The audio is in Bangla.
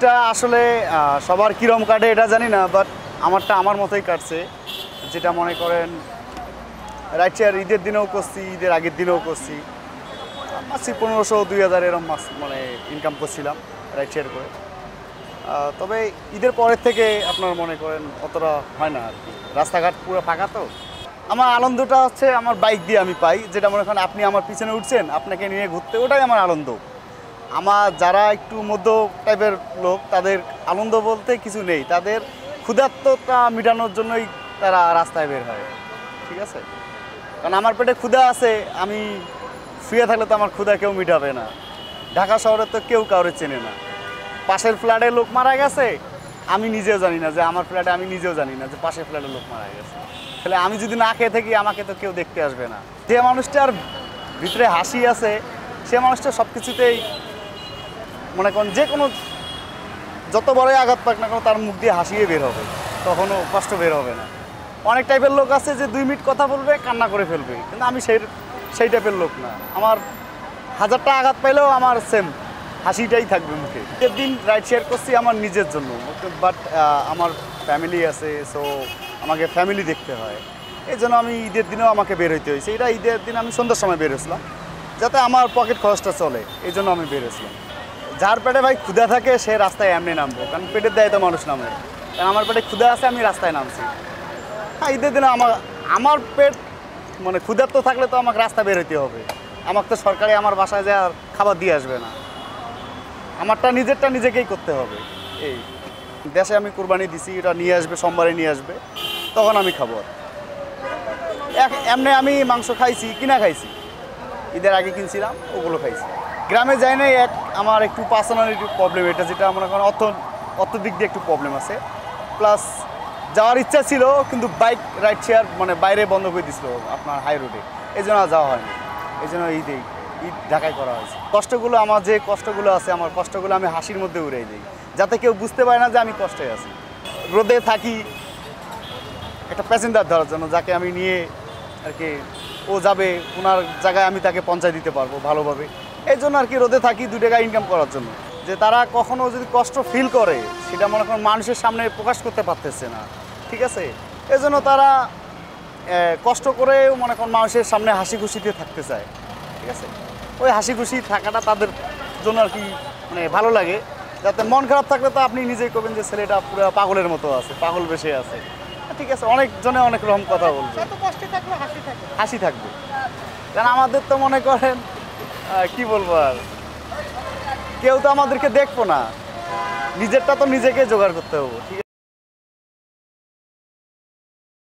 ঈদটা আসলে সবার কীরম কাটে এটা জানি না বাট আমারটা আমার মতোই কাটছে। যেটা মনে করেন রাইট চেয়ার ঈদের দিনেও করছি, ঈদের আগের দিনেও করছি। মাসি পনেরোশো, দুই হাজার এরম মাস মানে ইনকাম করছিলাম রাইট শেয়ার করে তবে ঈদের পরের থেকে আপনার মনে করেন, অতটা হয় না আর কি। রাস্তাঘাট পুরো ফাঁকা তো। আমার আনন্দটা হচ্ছে, আমার বাইক দিয়ে আমি পাই, যেটা মনে করেন আপনি আমার পিছনে উঠছেন, আপনাকে নিয়ে ঘুরতে, ওটাই আমার আনন্দ। আমার যারা একটু মধ্য টাইপের লোক, তাদের আনন্দ বলতে কিছু নেই। তাদের ক্ষুধার্ততা মেটানোর জন্যই তারা রাস্তায় বের হয়, ঠিক আছে? কারণ আমার পেটে ক্ষুধা আছে, আমি শুয়ে থাকলে তো আমার ক্ষুধা কেউ মিটাবে না। ঢাকা শহরে তো কেউ কাউরে চেনে না। পাশের ফ্ল্যাটে লোক মারা গেছে, আমি নিজেও জানি না যে আমার ফ্ল্যাটে আমি নিজেও জানি না যে পাশের ফ্ল্যাটে লোক মারা গেছে। তাহলে আমি যদি না খেয়ে থাকি, আমাকে তো কেউ দেখতে আসবে না। যে মানুষটার ভিতরে হাসি আছে, সে মানুষটা সব কিছুতেই মনে করেন যে কোনো যত বড়ই আঘাত পাক না কেন তার মুখ দিয়ে হাসিয়ে বের হবে। তখনও কষ্ট বের হবে না। অনেক টাইপের লোক আছে যে দুই মিনিট কথা বলবে, কান্না করে ফেলবে। কিন্তু আমি সেই সেই টাইপের লোক না। আমার হাজারটা আঘাত পাইলেও আমার সেম হাসিটাই থাকবে মুখে। ঈদের দিন রাইড শেয়ার করছি আমার নিজের জন্য। বাট আমার ফ্যামিলি আছে সো আমাকে ফ্যামিলি দেখতে হয়। এই জন্য আমি ঈদের দিনেও আমাকে বের হইতে হয়েছে এটা ঈদের দিন আমি সন্ধ্যার সময় বের হয়েছিলাম। যাতে আমার পকেট খরচটা চলে, এই জন্য আমি বের হয়েছিলাম। যার পেটে ভাই ক্ষুদা থাকে, সে রাস্তায় এমনি নামবো। কারণ পেটের দায় তো মানুষ নামে। কারণ আমার পেটে ক্ষুদা আছে, আমি রাস্তায় নামছি। হ্যাঁ ঈদের দিনে আমার আমার পেট মানে ক্ষুধার্ত থাকলে তো আমাকে রাস্তা বের হইতে হবে। আমাকে তো সরকারি আমার বাসায় যায় আর খাবার দিয়ে আসবে না। আমারটা নিজেরটা নিজেকেই করতে হবে। এই, দেশে আমি কোরবানি দিছি, এটা নিয়ে আসবে, সোমবারে নিয়ে আসবে, তখন আমি খাব। এমনি আমি মাংস খাইছি, কিনা খাইছি। ঈদের আগে কিনছিলাম, ওগুলো খাইছি। গ্রামে যাই নাই, এক আমার একটু পার্সোনাল একটু প্রবলেম এটা যেটা আমার করেন অর্থ অর্থ দিক দিয়ে একটু প্রবলেম আছে। প্লাস যাওয়ার ইচ্ছা ছিল, কিন্তু বাইক রাইড শেয়ার মানে বাইরে বন্ধ করে দিছিল আপনার হাই রোডে এই জন্য আর যাওয়া হয়নি। এই জন্য ঈদে, ঈদ ঢাকায় করা হয়েছে। কষ্টগুলো আমার যে কষ্টগুলো আছে, আমার কষ্টগুলো আমি হাসির মধ্যে উড়াই দিই। যাতে কেউ বুঝতে পারে না যে আমি কষ্টে আছি। রোদে থাকি, একটা প্যাসেঞ্জার ধরার জন্য, যাকে আমি নিয়ে আর কি, ও যাবে, ওনার জায়গায় আমি তাকে পৌঁছায় দিতে পারব ভালোভাবে। এই জন্য আর কি রোদে থাকি দু টাকা ইনকাম করার জন্য। যে তারা কখনো যদি কষ্ট ফিল করে সেটা মনে করেন মানুষের সামনে প্রকাশ করতে পারতেছে না। ঠিক আছে? এই জন্য তারা কষ্ট করেও মনে করেন মানুষের সামনে হাসি খুশিতে থাকতে চায়। ঠিক আছে? ওই হাসি খুশি থাকাটা তাদের জন্য আর কি মানে ভালো লাগে। যাতে মন খারাপ থাকলে তো আপনি নিজেই করবেন যে ছেলেটা পুরো পাগলের মতো আছে পাগল বেশে আছে। ঠিক আছে? অনেক জনে অনেক রকম কথা বলবে। হাসি থাকে। হাসি থাকবে। কারণ আমাদের তো মনে করেন কি বলব আর? কেউ তো আমাদেরকে দেখব না। নিজেরটা তো নিজেকে জোগাড় করতে হবে। ঠিক